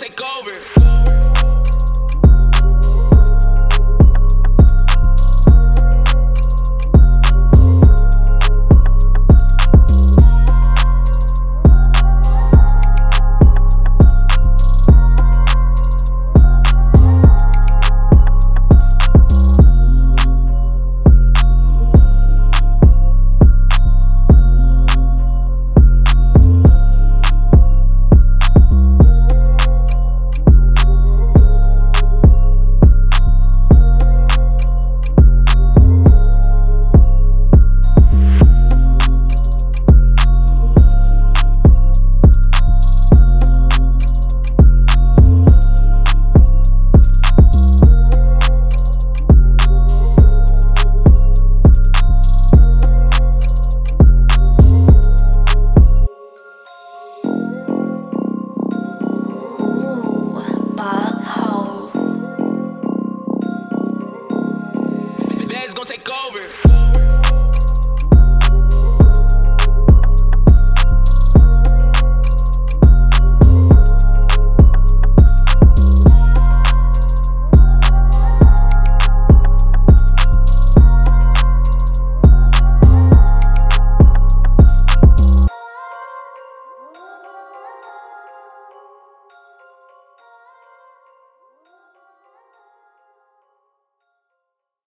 take over.